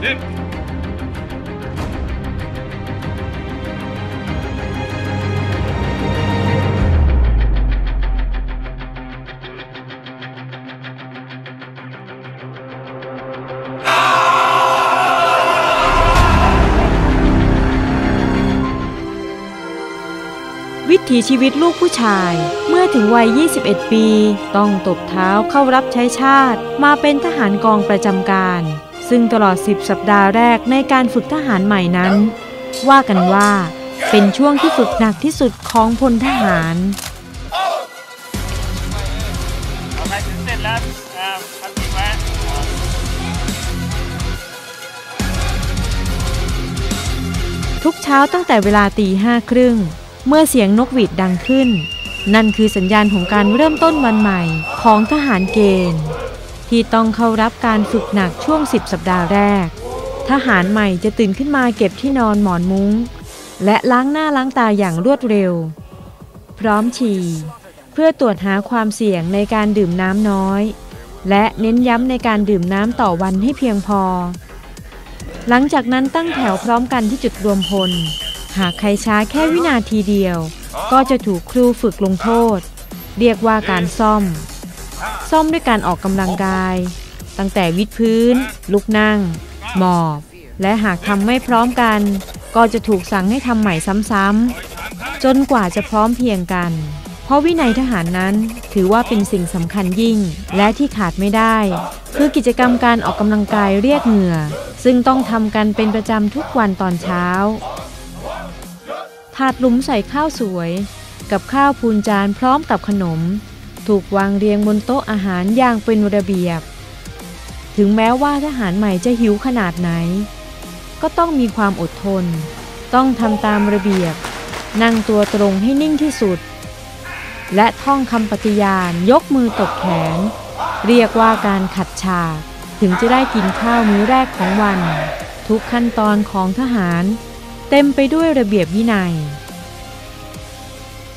วิถีชีวิตลูกผู้ชาย เมื่อถึงวัย 21 ปี ต้องตบเท้าเข้ารับใช้ชาติ มาเป็นทหารกองประจำการ ซึ่งตลอด 10 สัปดาห์แรกในการฝึกทหารใหม่นั้น ว่ากันว่าเป็นช่วงที่ฝึกหนักที่สุดของพลทหารทุกเช้าตั้งแต่เวลาตีห้าครึ่ง เมื่อเสียงนกหวีดดังขึ้น นั่นคือสัญญาณของการเริ่มต้นวันใหม่ของทหารเกณฑ์ ที่ต้องเข้ารับการฝึกหนักช่วง 10 สัปดาห์แรก ทหารใหม่จะตื่นขึ้นมาเก็บที่นอนหมอนมุง้ง และล้างหน้าล้างตาอย่างรวดเร็ว พร้อมฉี่เพื่อตรวจหาความเสี่ยงในการดื่มน้ำน้อย และเน้นย้ำในการดื่มน้ำต่อวันให้เพียงพอ หลังจากนั้นตั้งแถวพร้อมกันที่จุดรวมพล หากใครช้าแค่วินาทีเดียว ก็จะถูกครูฝึกลงโทษ เรียกว่าการซ่อม ซ่อมด้วยการออกกำลังกาย ตั้งแต่วิดพื้น ลุกนั่ง หมอบ และหากทำไม่พร้อมกัน ก็จะถูกสั่งให้ทำใหม่ซ้ำๆจนกว่าจะพร้อมเพียงกัน เพราะวินัยทหารนั้นถือว่าเป็นสิ่งสำคัญยิ่งและที่ขาดไม่ได้ คือกิจกรรมการออกกำลังกายเรียกเหงื่อ ซึ่งต้องทำกันเป็นประจำทุกวันตอนเช้าถาดหลุมใส่ข้าวสวย กับข้าวพูนจานพร้อมกับขนม ถูกวางเรียงบนโต๊ะอาหารอย่างเป็นระเบียบ ถึงแม้ว่าทหารใหม่จะหิวขนาดไหน ก็ต้องมีความอดทน ต้องทำตามระเบียบ นั่งตัวตรงให้นิ่งที่สุด และท่องคำปฏิญาณยกมือตบแขน เรียกว่าการขัดฉากถึงจะได้กินข้าวมื้อแรกของวัน ทุกขั้นตอนของทหาร เต็มไปด้วยระเบียบวินัย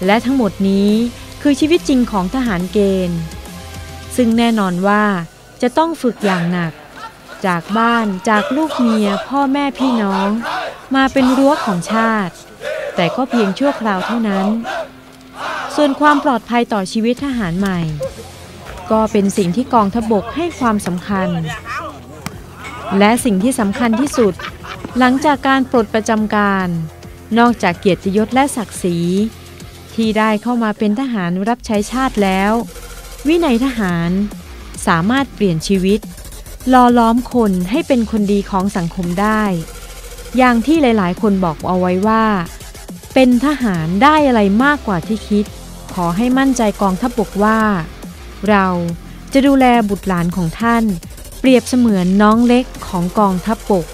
และทั้งหมดนี้ คือชีวิตจริงของทหารเกณฑ์ ซึ่งแน่นอนว่าจะต้องฝึกอย่างหนัก จากบ้านจากลูกเมียพ่อแม่พี่น้อง มาเป็นรั้วของชาติ แต่ก็เพียงชั่วคราวเท่านั้น ส่วนความปลอดภัยต่อชีวิตทหารใหม่ ก็เป็นสิ่งที่กองทบกให้ความสำคัญ และสิ่งที่สำคัญที่สุด หลังจากการปลดประจำการ นอกจากเกียรติยศและศักดิ์ศรี ที่ได้เข้ามาเป็นทหารรับใช้ชาติแล้ว วินัยทหารสามารถเปลี่ยนชีวิตหล่อล้อมคนให้เป็นคนดีของสังคมได้ อย่างที่หลายๆ คนบอกเอาไว้ว่า เป็นทหารได้อะไรมากกว่าที่คิด ขอให้มั่นใจกองทัพบกว่า เราจะดูแลบุตรหลานของท่าน เปรียบเสมือนน้องเล็กของกองทัพบก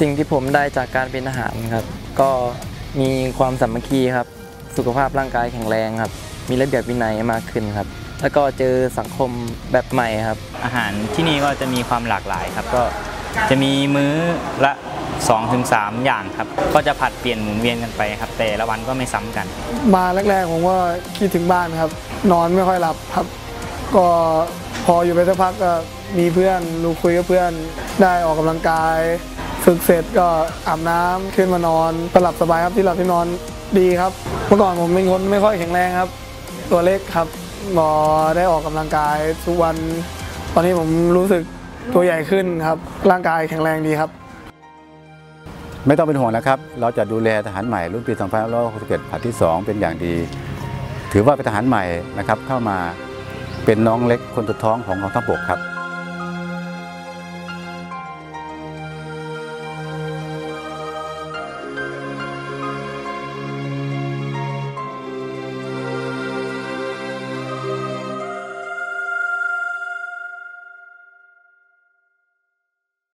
สิ่งที่ผมได้จากการเป็นทหารครับ ก็มีความสามัคคีครับ สุขภาพร่างกายแข็งแรงครับ มีระเบียบวินัยมากขึ้นครับ แล้วก็เจอสังคมแบบใหม่ครับ อาหารที่นี่ก็จะมีความหลากหลายครับ ก็จะมีมื้อละ 2-3 อย่างครับ ก็จะผัดเปลี่ยนหมุนเวียนกันไปครับ แต่ละวันก็ไม่ซ้ำกัน มาแรกๆผมก็คิดถึงบ้านครับ นอนไม่ค่อยหลับครับ ก็พออยู่ไปสักพักก็มีเพื่อนรู้คุยกับเพื่อนได้ออกกำลังกาย ฝึกเสร็จก็อาบน้ำขึ้นมานอนก็หลับสบายครับที่หลับที่นอนดีครับ เมื่อก่อนผมเป็นคนไม่ค่อยแข็งแรงครับ ตัวเล็กครับพอได้ออกกำลังกายทุกวัน ตอนนี้ผมรู้สึกตัวใหญ่ขึ้นครับ ร่างกายแข็งแรงดีครับ ไม่ต้องเป็นห่วงนะครับ เราจะดูแลทหารใหม่รุ่นปี2561ผลัดที่ 2 เป็นอย่างดี ถือว่าเป็นทหารใหม่นะครับเข้ามาเป็นน้องเล็กคนสุดท้องของกองทัพบกครับ